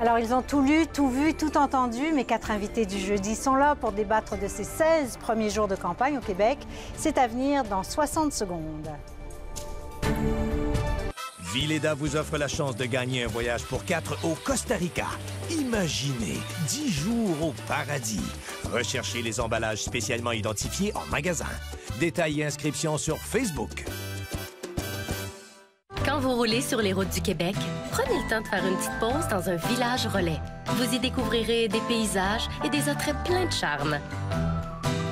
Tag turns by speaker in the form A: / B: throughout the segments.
A: Alors, ils ont tout lu, tout vu, tout entendu. Mes quatre invités du jeudi sont là pour débattre de ces 16 premiers jours de campagne au Québec. C'est à venir dans 60 secondes.
B: Vileda vous offre la chance de gagner un voyage pour quatre au Costa Rica. Imaginez 10 jours au paradis. Recherchez les emballages spécialement identifiés en magasin. Détails et inscriptions sur Facebook.
C: Quand vous roulez sur les routes du Québec, prenez le temps de faire une petite pause dans un village relais. Vous y découvrirez des paysages et des attraits pleins de charme.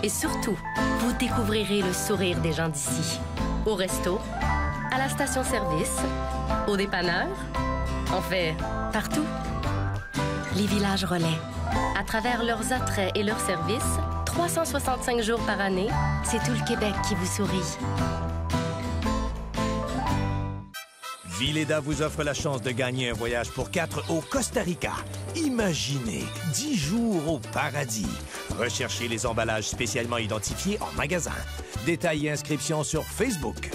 C: Et surtout, vous découvrirez le sourire des gens d'ici. Au resto, à la station-service, au dépanneur, en fait, partout. Les villages relais. À travers leurs attraits et leurs services, 365 jours par année, c'est tout le Québec qui vous sourit.
B: Vileda vous offre la chance de gagner un voyage pour quatre au Costa Rica. Imaginez 10 jours au paradis. Recherchez les emballages spécialement identifiés en magasin. Détails et inscriptions sur Facebook.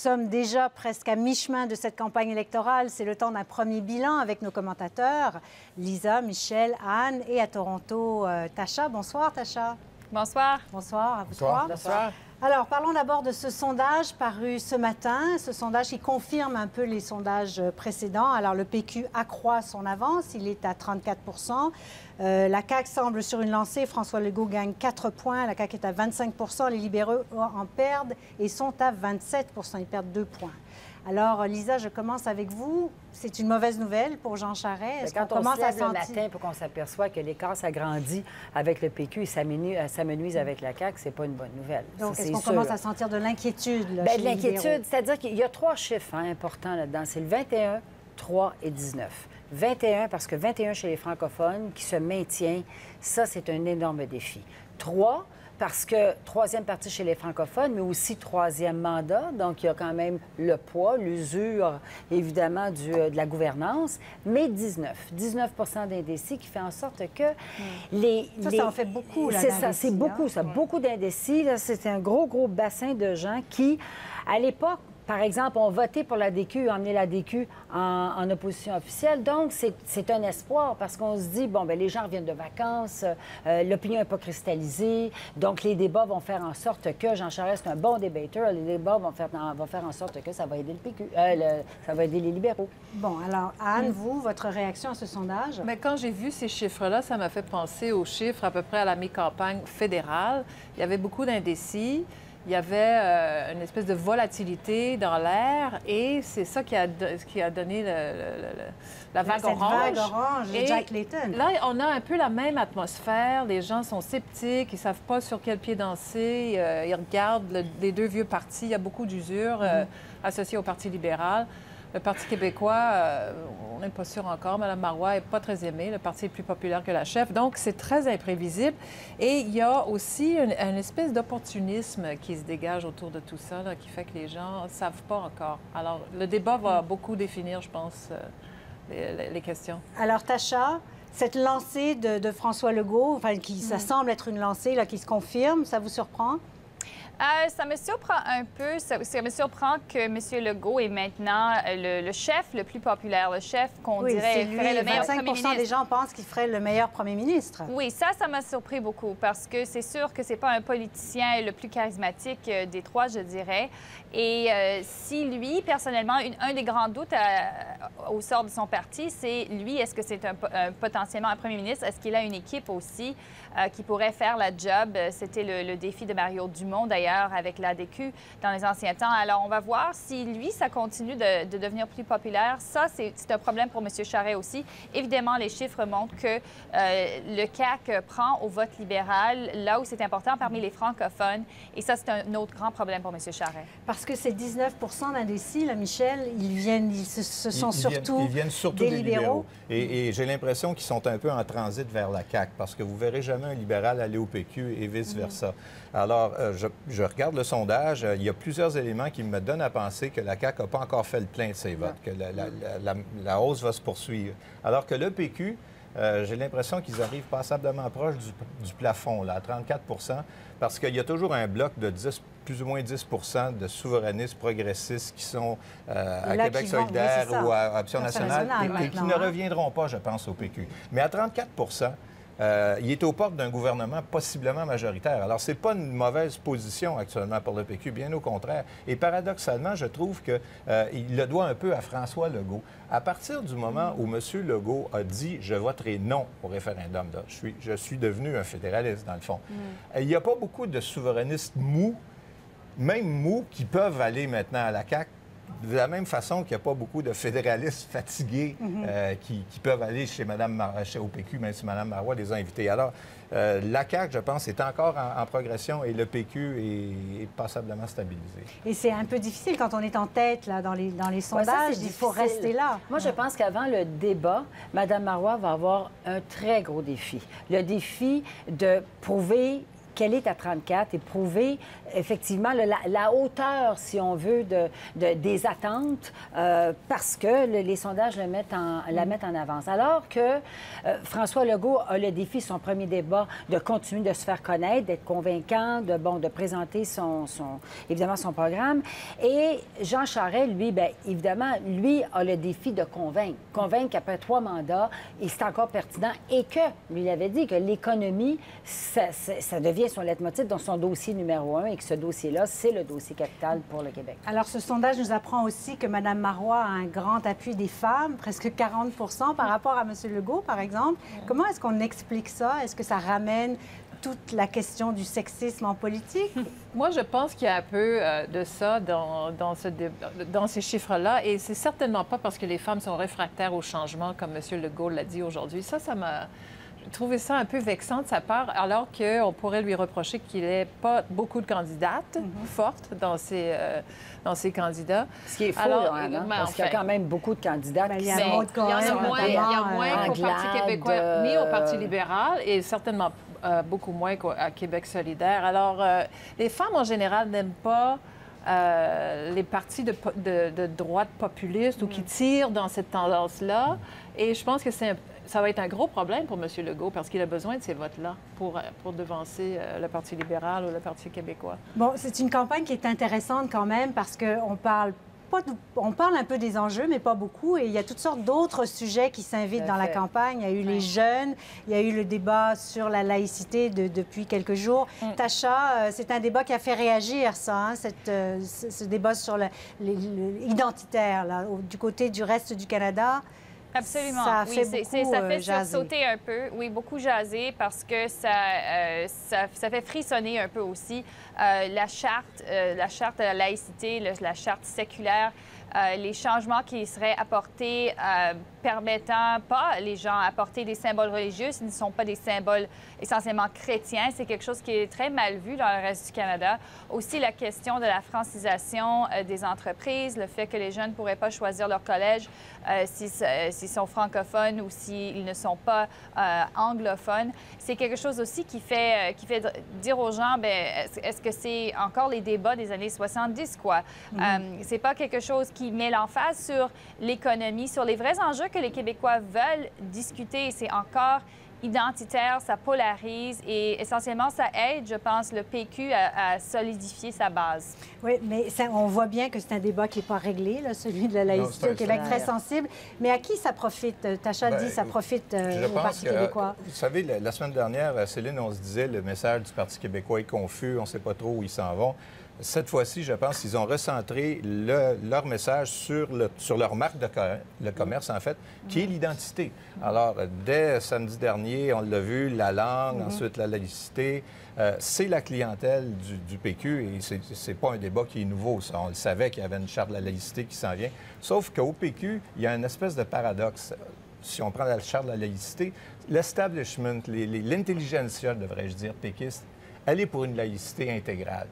A: Sommes déjà presque à mi-chemin de cette campagne électorale. C'est le temps d'un premier bilan avec nos commentateurs, Lisa, Michel, Anne et à Toronto, euh, Tacha. Bonsoir, Tacha.
D: Bonsoir.
A: Bonsoir à vous
D: Bonsoir.
A: trois.
D: Bonsoir.
A: Alors, parlons d'abord de ce sondage paru ce matin. Ce sondage qui confirme un peu les sondages précédents. Alors, le PQ accroît son avance. Il est à 34% Euh, La CAQ semble sur une lancée. François Legault gagne 4 points. La CAQ est à 25% Les libéraux en perdent et sont à 27% Ils perdent 2 points. Alors, Lisa, je commence avec vous. C'est une mauvaise nouvelle pour Jean Charest. Est-ce
E: Quand on
A: commence
E: se
A: à
E: lève le
A: sentir...
E: matin pour qu'on s'aperçoit que l'écart s'agrandit avec le PQ et s'amenuise euh, s'amenuise avec la CAQ, c'est pas une bonne nouvelle.
A: Donc, est-ce qu'on commence à sentir de l'inquiétude? chez
E: de l'inquiétude, c'est-à-dire qu'il y a trois chiffres hein, importants là-dedans. C'est le 21, 3 et 19. 21 parce que 21 chez les francophones qui se maintient, ça, c'est un énorme défi. 3 parce que troisième partie chez les francophones, mais aussi troisième mandat. Donc, il y a quand même le poids, l'usure, évidemment, du, euh, de la gouvernance. Mais 19, 19% d'indécis qui fait en sorte que les...
A: Ça, ça en fait beaucoup, là,
E: C'est ça, c'est
A: hein.
E: beaucoup, ça. Beaucoup d'indécis. là. C'est un gros, gros bassin de gens qui, à l'époque, par exemple, ont voté pour la DQ, ont emmené la DQ en, en opposition officielle. Donc, c'est- un espoir parce qu'on se dit, bon, ben les gens reviennent de vacances, euh, l'opinion n'est pas cristallisée, donc les débats vont faire en sorte que Jean Charest est un bon débatteur, les débats vont faire, vont faire en sorte que ça va aider le PQ, euh, le- ça va aider les libéraux.
A: Bon, alors, Anne, vous, votre réaction à ce sondage?
D: Mais quand j'ai vu ces chiffres-là, ça m'a fait penser aux chiffres à peu près à la mi-campagne fédérale. Il y avait beaucoup d'indécis. Il y avait euh, une espèce de volatilité dans l'air et c'est ça qui a, qui a donné le- le- le- la vague
A: Cette
D: orange.
A: vague orange
D: Et
A: Jack Layton.
D: Là, on a un peu la même atmosphère. Les gens sont sceptiques, ils savent pas sur quel pied danser. euh, ils regardent le- les deux vieux partis. Il y a beaucoup d'usure euh, associée au Parti libéral. Le Parti québécois, euh, on n'est pas sûr encore. Mme Marois n'est pas très aimée. Le parti est plus populaire que la chef. Donc, c'est très imprévisible. Et il y a aussi une, une espèce d'opportunisme qui se dégage autour de tout ça, là, qui fait que les gens ne savent pas encore. Alors, le débat va beaucoup définir, je pense, euh, les- questions.
A: Alors, Tacha, cette lancée de, de François Legault, enfin, qui, ça
D: Mm.
A: semble être une lancée là, qui se confirme, ça vous surprend?
F: Euh, ça me surprend un peu. Ça, ça me surprend que M. Legault est maintenant euh, le, le chef le plus populaire, le chef qu'on
A: Oui,
F: dirait
A: lui.
F: ferait le meilleur
A: 25
F: premier ministre.
A: des gens pensent qu'il ferait le meilleur premier ministre.
F: Oui, ça, ça m'a surpris beaucoup parce que c'est sûr que c'est pas un politicien le plus charismatique euh, des trois, je dirais. Et euh, si lui, personnellement, une- un des grands doutes à- au sort de son parti, c'est lui, est-ce que c'est un, po- un- potentiellement un premier ministre? Est-ce qu'il a une équipe aussi euh, qui pourrait faire la job? C'était le, le défi de Mario Dumont, d'ailleurs, avec l'ADQ dans les anciens temps. Alors, on va voir si lui, ça continue de, de devenir plus populaire. Ça, c'est un problème pour M. Charret aussi. Évidemment, les chiffres montrent que euh, le CAC prend au vote libéral là où c'est important parmi les francophones. Et ça, c'est un autre grand problème pour M. Charret.
A: Parce que ces 19 d'indécis, là, Michel, ils viennent, ils, se- ce sont
G: Ils- ils viennent-
A: surtout,
G: ils viennent surtout
A: des,
G: des,
A: libéraux.
G: Et, et j'ai l'impression qu'ils sont un peu en transit vers la CAQ parce que vous verrez jamais un libéral aller au PQ et vice-versa.
A: Mhm.
G: Alors, euh, je, je regarde le sondage. euh, Il y a plusieurs éléments qui me donnent à penser que la CAQ n'a pas encore fait le plein de ses votes, que la, la- la- la- la hausse va se poursuivre. Alors que le PQ, euh, j'ai l'impression qu'ils arrivent passablement proche du, du plafond, là, à 34% parce qu'il y a toujours un bloc de 10, plus ou moins 10% de souverainistes progressistes qui sont euh, à
A: là,
G: Québec
A: qui vont- oui,
G: solidaire ou à Option nationale
A: nationale
G: et- et, qui ne
A: hein.
G: reviendront pas, je pense, au PQ. Mais à 34 euh, il est aux portes d'un gouvernement possiblement majoritaire. Alors, ce n'est pas une mauvaise position actuellement pour le PQ, bien au contraire. Et paradoxalement, je trouve qu'il le doit un peu à François Legault. À partir du moment où M. Legault a dit « je voterai non au référendum je, suis, je suis devenu un fédéraliste, dans le fond. Il n'y a pas beaucoup de souverainistes mous, même mous, qui peuvent aller maintenant à la CAQ de la même façon qu'il n'y a pas beaucoup de fédéralistes fatigués euh, qui, qui peuvent aller chez Mme Mar- chez OPQ, même si Mme Marois les a invités. Alors, euh, la CAQ, je pense, est encore en, en progression et le PQ est, est passablement stabilisé.
A: Et c'est un peu difficile quand on est en tête là, dans, les, dans les
E: Ouais, ça,
A: sondages. il faut rester là.
E: Moi, je pense qu'avant le débat, Mme Marois va avoir un très gros défi. Le défi de prouver qu'elle est à 34 et prouver effectivement la, hauteur, si on veut, de, de- des attentes euh, parce que le- les sondages le mettent en- la mettent en avance. Alors que euh, François Legault a le défi, son premier débat, de continuer de se faire connaître, d'être convaincant, de, présenter son- évidemment son programme. Et Jean Charest, lui, bien, évidemment, lui a le défi de convaincre. Convaincre qu'après trois mandats, il c'est encore pertinent et que, lui, il avait dit que l'économie, ça, ça- ça devient son leitmotiv dans son dossier numéro un et que ce dossier-là, c'est le dossier capital pour le Québec.
A: Alors, ce sondage nous apprend aussi que Mme Marois a un grand appui des femmes, presque 40 par rapport à M. Legault, par exemple. Comment est-ce qu'on explique ça? Est-ce que ça ramène toute la question du sexisme en politique?
D: Moi, je pense qu'il y a un peu euh, de ça dans, dans, ce dé- dans ces chiffres-là. Et c'est certainement pas parce que les femmes sont réfractaires au changement, comme M. Legault l'a dit aujourd'hui. Ça, ça m'a. Trouvé ça un peu vexant de sa part, alors qu'on pourrait lui reprocher qu'il n'ait pas beaucoup de candidates fortes dans ses, euh, dans ses candidats.
E: Ce qui est faux,
D: Alors,
E: Anne, hein,
D: ben,
E: parce qu'il y a quand même beaucoup de candidats
A: Ben, il
E: qui sont...
D: Il y en a moins, il y a
A: notamment,
D: moins
A: euh,
D: qu'au Parti québécois, ni au Parti
E: euh,
D: libéral, et certainement euh, beaucoup moins qu'à Québec solidaire. Alors, euh, les femmes, en général, n'aiment pas euh, les partis de, po- de- de droite populistes ou qui tirent dans cette tendance-là. Et je pense que c'est un- ça va être un gros problème pour M. Legault parce qu'il a besoin de ces votes-là pour, euh, pour devancer euh, le Parti libéral ou le Parti québécois.
A: Bon, c'est une campagne qui est intéressante quand même parce qu'on parle. Pas de- on parle un peu des enjeux, mais pas beaucoup. Et il y a toutes sortes d'autres sujets qui s'invitent dans la campagne. Il y a eu les jeunes, il y a eu le débat sur la laïcité de- depuis quelques jours.
E: Mm.
A: Tacha, euh, c'est un débat qui a fait réagir, ça, hein, cette, ce, débat sur l'identitaire, du côté du reste du Canada.
F: Absolument.
A: Ça a
F: oui,
A: fait
F: c'est-
A: beaucoup,
F: ça
A: euh,
F: fait
A: jaser.
F: sursauter un peu. Oui, beaucoup jaser parce que ça, euh, ça, ça fait frissonner un peu aussi euh, la charte, euh, la charte de la laïcité, le- la charte séculaire. euh, les changements qui seraient apportés euh, permettant pas les gens à porter des symboles religieux, ce ne sont pas des symboles essentiellement chrétiens. C'est quelque chose qui est très mal vu dans le reste du Canada. Aussi, la question de la francisation euh, des entreprises, le fait que les jeunes ne pourraient pas choisir leur collège euh, s'ils euh, s'ils sont francophones ou s'ils ne sont pas euh, anglophones. C'est quelque chose aussi qui fait, qui fait dire aux gens, ben, est-ce que c'est encore les débats des années 70, quoi? Euh, c'est pas quelque chose qui met l'emphase sur l'économie, sur les vrais enjeux que les Québécois veulent discuter. C'est encore identitaire, ça polarise et essentiellement, ça aide, je pense, le PQ à, à solidifier sa base.
A: Oui, mais ça- on voit bien que c'est un débat qui n'est pas réglé, là, celui de la
G: Non,
A: laïcité
G: un-
A: au Québec, très sensible. Mais à qui ça profite? Euh, Tacha
G: Ben,
A: dit ça profite euh, au Parti
G: que,
A: québécois?
G: vous savez, la, la semaine dernière, euh, Céline, on se disait le message du Parti québécois est confus, on ne sait pas trop où ils s'en vont. Cette fois-ci, je pense qu'ils ont recentré le- leur message sur, le- sur leur marque de co- le commerce, en fait, qui est l'identité. Alors, dès samedi dernier, on l'a vu, la langue, ensuite la laïcité. Euh, c'est la clientèle du, du PQ et c'est- pas un débat qui est nouveau, ça. On le savait qu'il y avait une charte de la laïcité qui s'en vient. Sauf qu'au PQ, il y a une espèce de paradoxe si on prend la charte de la laïcité, l'establishment, les- les- l'intelligentsia, devrais-je dire, péquiste, elle est pour une laïcité intégrale.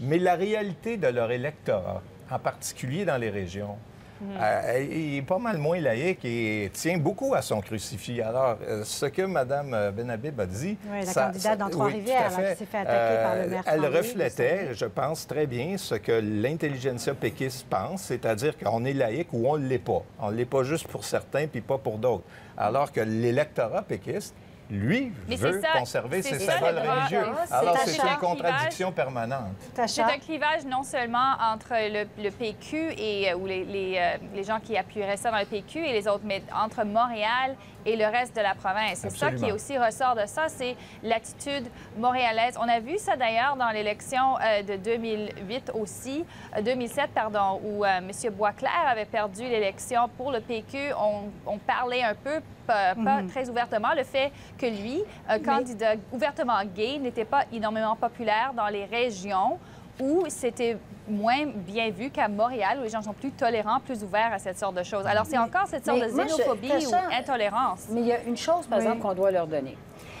G: Mais la réalité de leur électorat, en particulier dans les régions, euh, il est pas mal moins laïque et tient beaucoup à son crucifix. Alors, euh, ce que Mme Benhabib a dit...
A: Oui, la
G: ça-
A: candidate dans Trois-Rivières, s'est fait attaquer par le maire
G: Elle reflétait, je pense, très bien ce que l'intelligentsia péquiste pense, c'est-à-dire qu'on est laïque ou on ne l'est pas. On ne l'est pas juste pour certains puis pas pour d'autres. Alors que l'électorat péquiste, lui,
F: Mais
G: veut
F: ça-
G: conserver ses
F: ça,
G: symboles religieux.
F: c'est
G: Alors, c'est une contradiction permanente.
F: C'est un clivage non seulement entre le, le PQ et euh, ou les, les, euh, les gens qui appuieraient ça dans le PQ et les autres, mais entre Montréal et le reste de la province. C'est ça qui aussi ressort de ça, c'est l'attitude montréalaise. On a vu ça d'ailleurs dans l'élection euh, de 2008 aussi, euh, 2007 pardon, où euh, M. Boisclair avait perdu l'élection pour le PQ. On, on parlait un peu, pas, pas très ouvertement, le fait que lui, un candidat ouvertement gay, n'était pas énormément populaire dans les régions où c'était moins bien vu qu'à Montréal, où les gens sont plus tolérants, plus ouverts à cette sorte de choses. Alors, c'est encore cette sorte
E: mais
F: de
E: moi, je-
F: xénophobie ou intolérance.
E: Mais il y a une chose, par
A: Oui.
E: exemple, qu'on doit leur donner.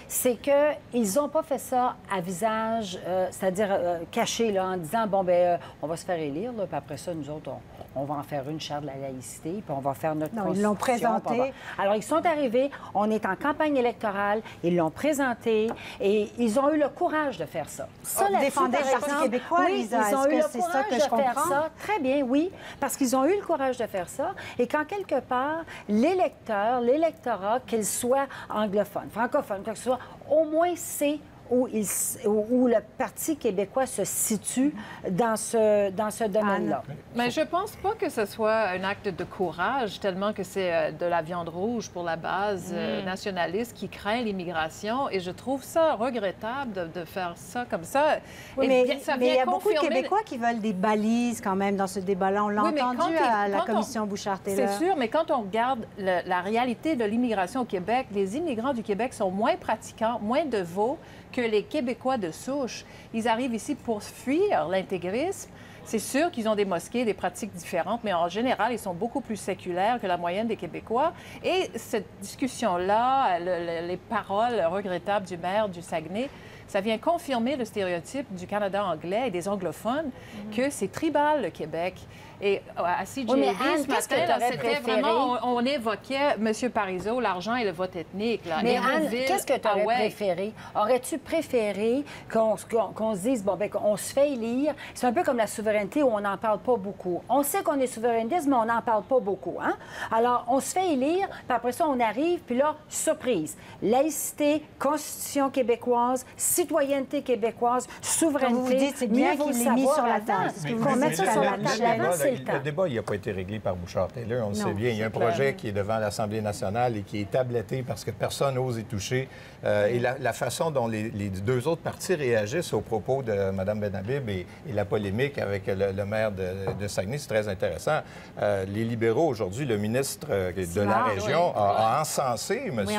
E: C'est qu'ils n'ont pas fait ça à visage, euh, c'est-à-dire euh, caché, là, en disant, bon, ben euh, on va se faire élire, là, puis après ça, nous autres, on, on va en faire une charte de la laïcité, puis on va faire notre
A: Non, ils l'ont présenté.
E: va- Alors, ils sont arrivés, on est en campagne électorale, ils l'ont présenté, et ils ont eu le courage de faire ça. Ça,
A: Oh,
E: là-dessus, par exemple,
A: québécois,
E: oui,
A: Lisa.
E: ils ont eu le
A: c'est
E: courage
A: que
E: de
A: je
E: faire
A: comprends?
E: ça. Très bien, oui, parce qu'ils ont eu le courage de faire ça. Et quand quelque part, l'électeur, l'électorat, qu'il soit anglophone, francophone, quoi que ce soit, au moins sait où, il le Parti québécois se situe dans ce, dans ce domaine-là.
D: Mais je pense pas que ce soit un acte de courage, tellement que c'est euh, de la viande rouge pour la base
A: Mm.
D: euh, nationaliste qui craint l'immigration. Et je trouve ça regrettable de, de faire ça comme ça.
A: Oui, mais
D: bien- ça
A: mais il y a beaucoup de Québécois qui veulent des balises quand même dans ce débat-là. On l'a
D: Oui,
A: entendu à la
D: on-
A: commission Bouchard-Taylor.
D: C'est sûr, mais quand on regarde le- la réalité de l'immigration au Québec, les immigrants du Québec sont moins pratiquants, moins devots que les Québécois de souche. Ils arrivent ici pour fuir l'intégrisme. C'est sûr qu'ils ont des mosquées, des pratiques différentes, mais en général, ils sont beaucoup plus séculaires que la moyenne des Québécois. Et cette discussion-là, le- le- les paroles regrettables du maire du Saguenay, ça vient confirmer le stéréotype du Canada anglais et des anglophones que c'est tribal, le Québec. Et euh, à CJD,
E: Oui,
D: ce
E: qu'est-ce que
D: matin, c'était
E: préféré?
D: vraiment, on, on évoquait M. Parizeau, l'argent et le vote ethnique. Là.
E: Mais Anne, qu'est-ce que tu aurais
D: ah ouais.
E: préféré? Aurais-tu préféré qu'on se dise, bon, ben, qu'on se fait élire? C'est un peu comme la souveraineté où on n'en parle pas beaucoup. On sait qu'on est souverainiste, mais on n'en parle pas beaucoup. Hein? Alors, on se fait élire, puis après ça, on arrive, puis là, surprise. Laïcité, Constitution québécoise, citoyenneté québécoise, souveraineté.
A: Vous vous dites, c'est bien qu'il mis sur la table.
E: Qu'on mette ça sur la
A: le
E: table le
G: le
E: temps.
G: débat, il n'a pas été réglé par Bouchard-Taylor, on le
A: Non,
G: sait bien. Il y a un projet qui est devant l'Assemblée nationale et qui est tabletté parce que personne n'ose y toucher. Euh, et la, la façon dont les, les deux autres partis réagissent aux propos de Mme Benhabib et, et la polémique avec le, le maire de, de Saguenay, c'est très intéressant. Euh, les libéraux, aujourd'hui, le ministre euh, de la région a, a encensé M.
A: Oui,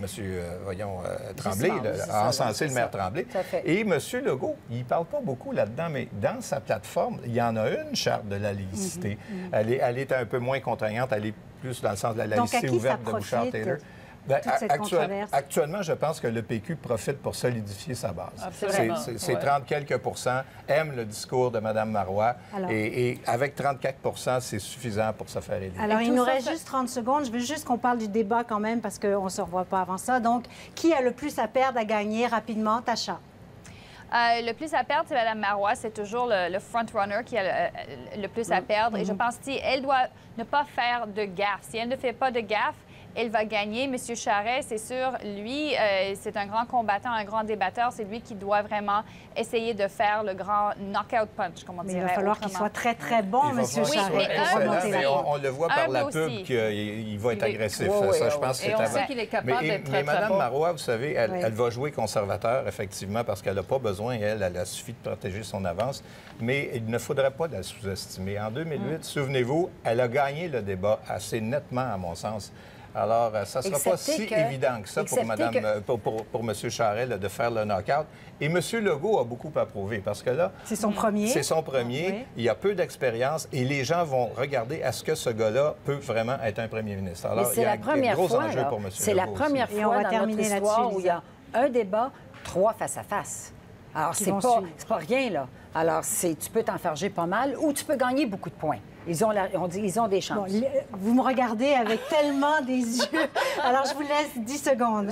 G: monsieur, voyons, Tremblay, a encensé le maire. Tremblay. Et M. Legault, il ne parle pas beaucoup là-dedans, mais dans sa plateforme, il y en a une, charte de la laïcité.
A: Mhm,
G: elle, est, elle est un peu moins contraignante, elle est plus dans le sens de la laïcité ouverte de Bouchard-Taylor.
A: Toute cette
G: actuel-
A: controverse?
G: actuellement, je pense que le PQ profite pour solidifier sa base. C'est c'est
D: Ouais.
G: 30 quelques pourcents aiment le discours de Mme Marois.
A: Alors-
G: et, et avec 34% c'est suffisant pour se faire élire.
A: Alors, il nous
D: ça,
A: reste
D: ça-
A: juste 30 secondes. Je veux juste qu'on parle du débat quand même parce qu'on ne se revoit pas avant ça. Donc, qui a le plus à perdre, à gagner rapidement? Tacha.
F: Euh, le plus à perdre, c'est Mme Marois. C'est toujours le, le front-runner qui a le, euh, le plus à perdre. Et je pense qu'elle doit ne pas faire de gaffe. Si elle ne fait pas de gaffe, elle va gagner. Monsieur Charest, c'est sûr, lui, euh, c'est un grand combattant, un grand débatteur. C'est lui qui doit vraiment essayer de faire le grand knockout punch, comme on
A: Mais il va falloir qu'il soit très, très bon,
G: Il va
A: M.
G: falloir
F: Oui, mais
G: mais on, on le voit par la pub qu'il il va être agressif.
D: Oui, oui,
G: ça, je pense que c'est
D: on
G: avant.
D: sait qu'il est capable
G: mais,
D: d'être
G: mais
D: très, très
G: Mme
D: bon.
G: Marois, vous savez, elle,
A: Oui.
G: elle va jouer conservateur, effectivement, parce qu'elle n'a pas besoin, elle, elle a suffi de protéger son avance. Mais il ne faudrait pas la sous-estimer. En 2008, souvenez-vous, elle a gagné le débat assez nettement, à mon sens. Alors, euh, ça ne sera pas si
E: que-
G: évident que ça pour, Madame,
E: que-
G: euh, pour, pour, pour M. Charest là, de faire le knockout. Et M. Legault a beaucoup à prouver parce que là,
A: C'est son premier.
G: c'est son premier.
A: Oui.
G: Il a peu d'expérience et les gens vont regarder est-ce que ce gars-là peut vraiment être un premier ministre. Alors, il
E: c'est
G: y a
E: la
G: un
E: première
G: gros
E: fois.
G: enjeu pour M.
E: C'est la
G: aussi.
E: première
A: Et on
E: fois
A: va
E: dans
A: terminer
E: notre histoire où il y a un débat, trois face à face. Alors, c'est pas, pas rien, là. Alors, c'est, tu peux t'enfarger pas mal ou tu peux gagner beaucoup de points. Ils ont, la- on dit, ils ont des chances.
A: Bon, vous me regardez avec tellement des yeux. Alors, je vous laisse 10 secondes,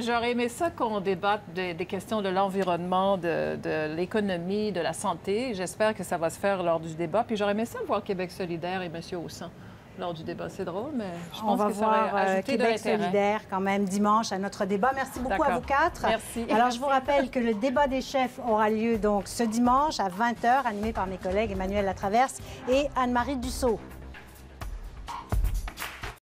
D: J'aurais aimé ça qu'on débatte des, des questions de l'environnement, de, de l'économie, de la santé. J'espère que ça va se faire lors du débat. Puis j'aurais aimé ça voir Québec solidaire et M. Haussan lors du débat. C'est drôle, mais je pense
A: On va
D: que ça aurait
A: voir euh, Québec solidaire quand même dimanche à notre débat. Merci beaucoup à vous quatre.
D: Merci.
A: Alors, je vous rappelle que le débat des chefs aura lieu donc ce dimanche à 20h, animé par mes collègues Emmanuel Latraverse et Anne-Marie Dussault.